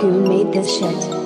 who made this shit.